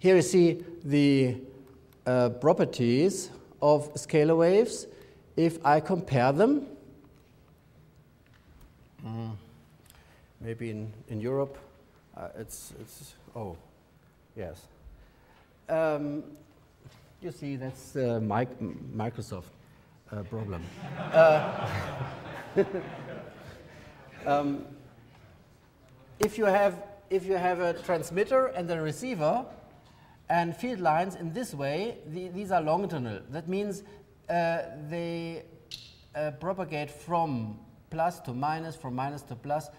Here you see the uh, properties of scalar waves if I compare them. Mm, maybe in, in Europe, uh, it's, it's, oh, yes. Um, you see, that's Microsoft uh, problem. Uh, um, if you have if you have a transmitter and a receiver and field lines in this way, the, these are longitudinal. That means uh, they uh, propagate from plus to minus, from minus to plus.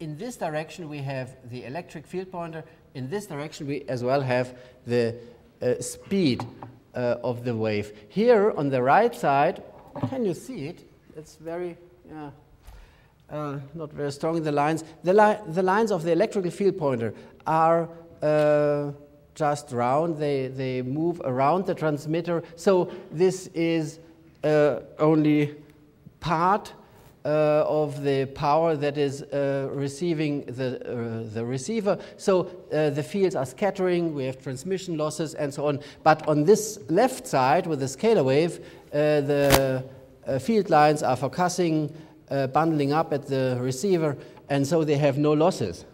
In this direction, we have the electric field pointer. In this direction, we as well have the uh, speed uh, of the wave. Here on the right side, can you see it? It's very, uh, not very strong, the lines. The, li the, lines of the electrical field pointer are uh, just round. They, they move around the transmitter. So this is uh, only part uh, of the power that is uh, receiving the, uh, the receiver. So uh, the fields are scattering, we have transmission losses and so on. But on this left side with the scalar wave, uh, the field lines are focusing, bundling up at the receiver, and so they have no losses.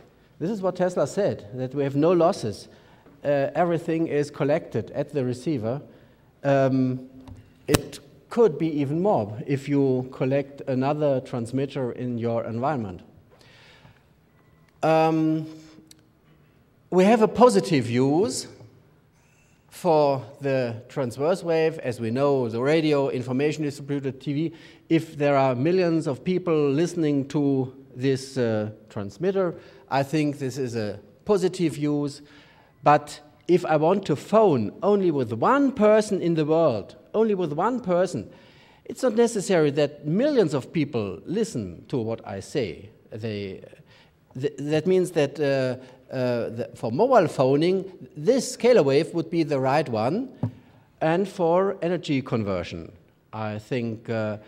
This is what Tesla said, that we have no losses. Everything is collected at the receiver. Um, it could be even more if you collect another transmitter in your environment. Um, we have a positive use for the transverse wave, as we know, the radio, information distributed TV. If there are millions of people listening to this uh, transmitter, I think this is a positive use. But if I want to phone only with one person in the world, only with one person, it's not necessary that millions of people listen to what I say. They, th that means that uh, uh, for mobile phoning, this scalar wave would be the right one, and for energy conversion, I think uh,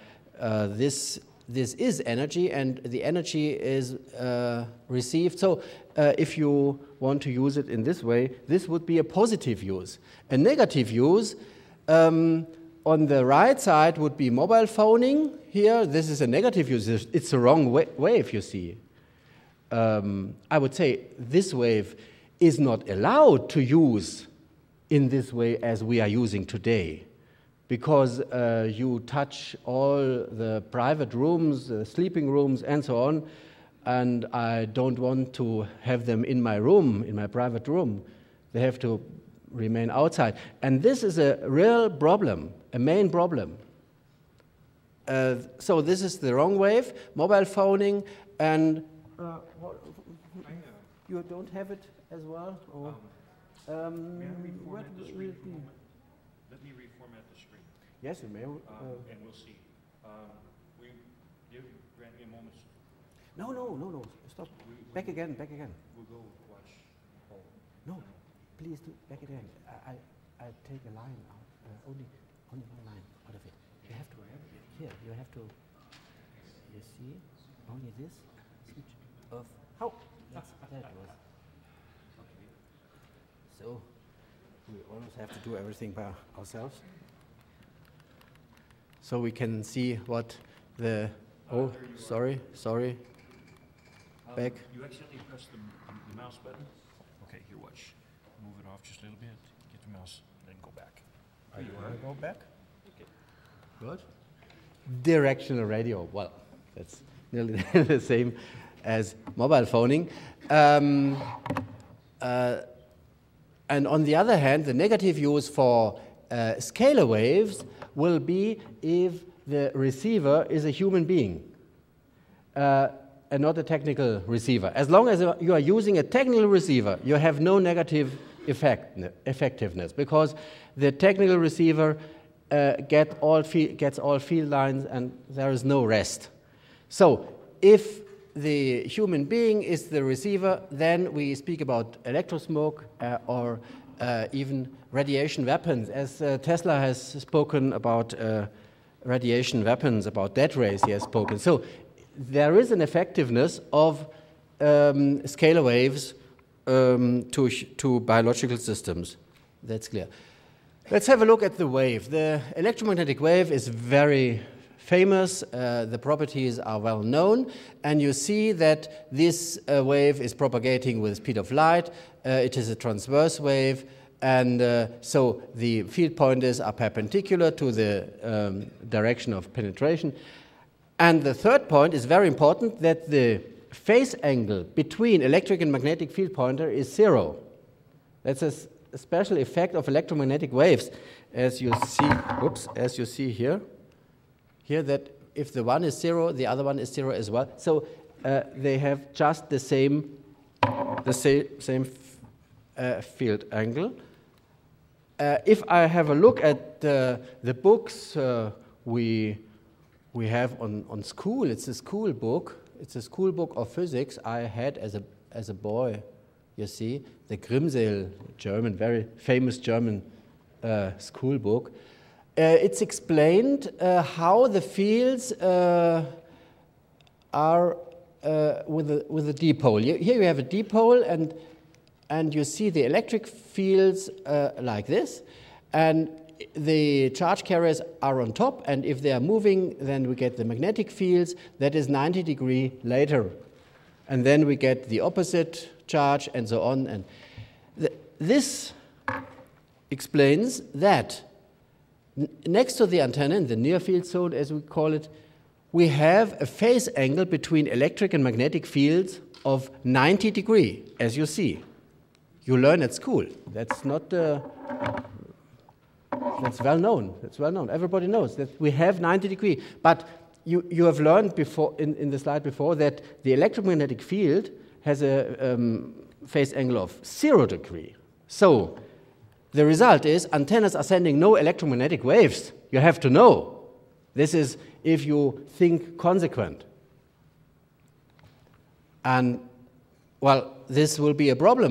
uh this this is energy, and the energy is uh, received. So, uh, if you want to use it in this way, this would be a positive use. A negative use. Um, on the right side would be mobile phoning. Here, this is a negative use. It's the wrong wave, you see. Um, I would say this wave is not allowed to use in this way as we are using today because uh, you touch all the private rooms, the sleeping rooms, and so on, and I don't want to have them in my room, in my private room. They have to remain outside. And this is a real problem, a main problem. Uh, so this is the wrong wave, mobile phoning, and uh, you don't have it as well? Or, um, um, what will it be? Let me reformat the screen. Yes, you may. Uh, um, and we'll see. Um, we, you grant me a moment. No, no, no, no. Stop. We, back again, back again. We'll go watch. No please do back again. I, I, I take a line out, uh, only, only one line out of it. You have to, here, you have to, you see, only this, switch off. How? That's, that was. Okay. So, we almost have to do everything by ourselves. So we can see what the, oh, sorry, sorry, um, back. You accidentally pressed the, the mouse button? Okay, here, watch move it off just a little bit, get the mouse, then go back. Are you want to go back? Okay. Good. Directional radio. Well, that's nearly the same as mobile phoning. Um, uh, and on the other hand, the negative use for uh, scalar waves will be if the receiver is a human being uh, and not a technical receiver. As long as you are using a technical receiver, you have no negative effect, effectiveness because the technical receiver uh, get all gets all field lines and there is no rest. So if the human being is the receiver, then we speak about electrosmog uh, or even radiation weapons, as uh, Tesla has spoken about uh, radiation weapons, about dead rays he has spoken. So there is an effectiveness of um, scalar waves um, to, to biological systems. That's clear. Let's have a look at the wave. The electromagnetic wave is very famous, uh, the properties are well known, and you see that this uh, wave is propagating with speed of light. Uh, it is a transverse wave, and uh, so the field pointers are perpendicular to the um, direction of penetration. And the third point is very important that the phase angle between electric and magnetic field pointer is zero. That's a, a special effect of electromagnetic waves, as you see, oops, as you see here here that if the one is zero, the other one is zero as well. So uh, they have just the same, the sa same uh, field angle. Uh, if I have a look at the books uh, we, we have on, on school, it's a school book. It's a school book of physics I had as a, as a boy, you see, the Grimsehl German, very famous German uh, school book. Uh, it's explained uh, how the fields uh, are with, a, with a dipole. Here you have a dipole, and, and you see the electric fields like this, and the charge carriers are on top, and if they are moving, then we get the magnetic fields that is 90 degree later. And then we get the opposite charge, and so on. And th this explains that next to the antenna, in the near field zone as we call it, we have a phase angle between electric and magnetic fields of 90 degree, as you see. You learn at school. That's not, uh, that's well known. That's well known. Everybody knows that we have 90 degree. But you, you have learned before, in, in the slide before that the electromagnetic field has a um, phase angle of zero degree. So the result is antennas are sending no electromagnetic waves. You have to know. This is if you think consequent. And, well, this will be a problem.